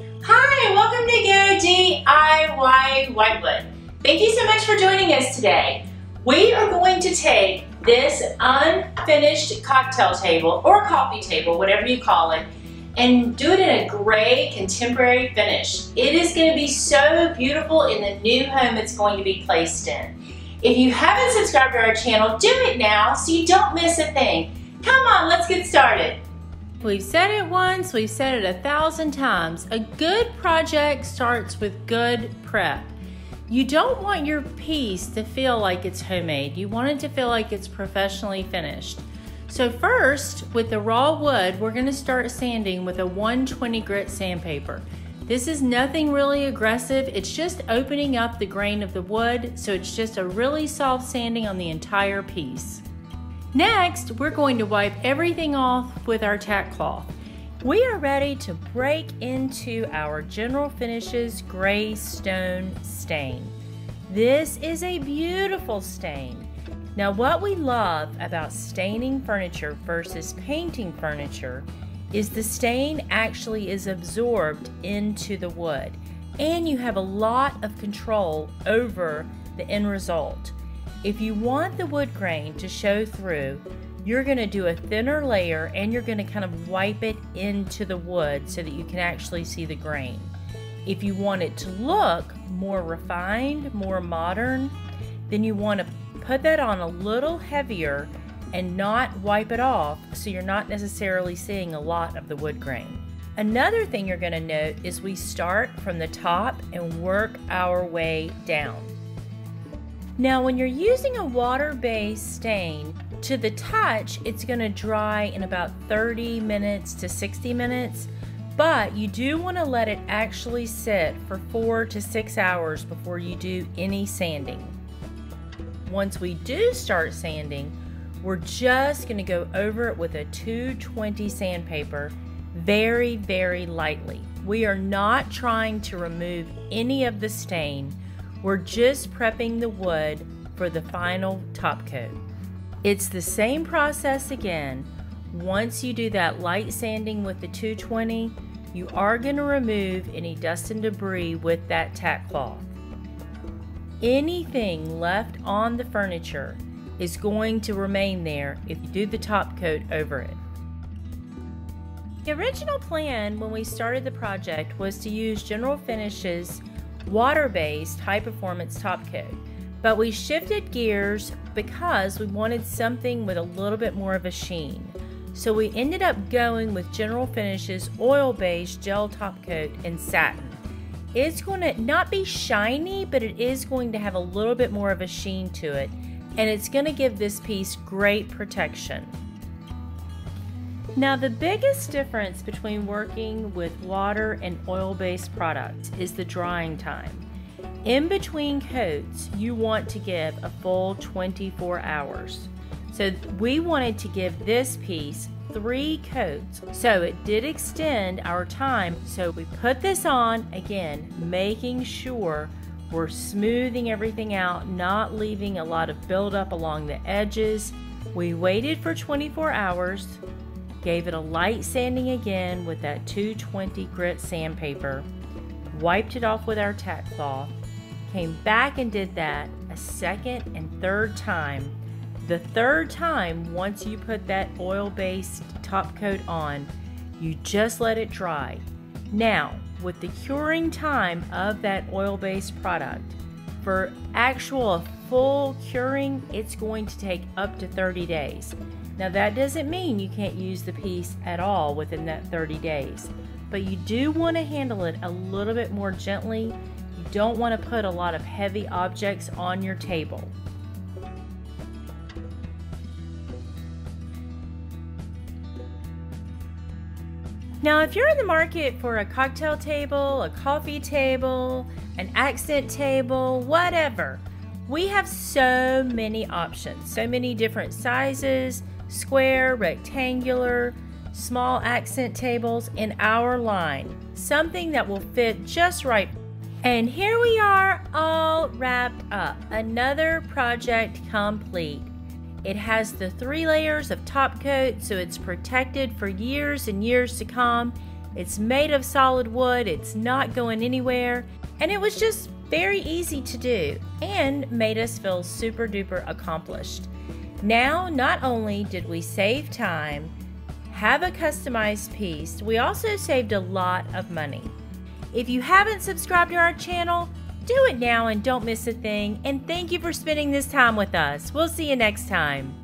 Hi, welcome to Go DIY Whitewood. Thank you so much for joining us today. We are going to take this unfinished cocktail table or coffee table, whatever you call it, and do it in a gray contemporary finish. It is going to be so beautiful in the new home it's going to be placed in. If you haven't subscribed to our channel, do it now so you don't miss a thing. Come on, let's get started. We've said it once, we've said it a thousand times. A good project starts with good prep. You don't want your piece to feel like it's homemade. You want it to feel like it's professionally finished. So first, with the raw wood, we're gonna start sanding with a 120 grit sandpaper. This is nothing really aggressive. It's just opening up the grain of the wood, so it's just a really soft sanding on the entire piece. Next, we're going to wipe everything off with our tack cloth. We are ready to break into our General Finishes Graystone stain. This is a beautiful stain. Now, what we love about staining furniture versus painting furniture is the stain actually is absorbed into the wood and you have a lot of control over the end result. If you want the wood grain to show through, you're going to do a thinner layer and you're going to kind of wipe it into the wood so that you can actually see the grain. If you want it to look more refined, more modern, then you want to put that on a little heavier and not wipe it off so you're not necessarily seeing a lot of the wood grain. Another thing you're going to note is we start from the top and work our way down. Now when you're using a water-based stain, to the touch it's going to dry in about 30 minutes to 60 minutes, but you do want to let it actually sit for 4 to 6 hours before you do any sanding. Once we do start sanding, we're just going to go over it with a 220 sandpaper very, very lightly. We are not trying to remove any of the stain. We're just prepping the wood for the final top coat. It's the same process again. Once you do that light sanding with the 220, you are going to remove any dust and debris with that tack cloth anything left on the furniture is going to remain there if you do the top coat over it. The original plan when we started the project was to use General Finishes water-based high performance top coat, but we shifted gears because we wanted something with a little bit more of a sheen. So we ended up going with General Finishes oil-based gel top coat in satin. It's going to not be shiny, but it is going to have a little bit more of a sheen to it, and it's going to give this piece great protection. Now the biggest difference between working with water and oil-based products is the drying time. In between coats, you want to give a full 24 hours. So we wanted to give this piece three coats. So it did extend our time. So we put this on again, making sure we're smoothing everything out, not leaving a lot of buildup along the edges. We waited for 24 hours, gave it a light sanding again with that 220 grit sandpaper, wiped it off with our tack cloth, came back and did that a second and third time the third time, once you put that oil-based top coat on, you just let it dry. Now, with the curing time of that oil-based product, for actual full curing, it's going to take up to 30 days. Now that doesn't mean you can't use the piece at all within that 30 days, but you do want to handle it a little bit more gently. You don't want to put a lot of heavy objects on your table. Now, if you're in the market for a cocktail table, a coffee table, an accent table, whatever, we have so many options, so many different sizes, square, rectangular, small accent tables in our line. Something that will fit just right. And here we are all wrapped up. Another project complete. It has the three layers of top coat so it's protected for years and years to come. It's made of solid wood, it's not going anywhere, and it was just very easy to do and made us feel super duper accomplished. Now, not only did we save time, have a customized piece, we also saved a lot of money. If you haven't subscribed to our channel, do it now and don't miss a thing. And thank you for spending this time with us. We'll see you next time.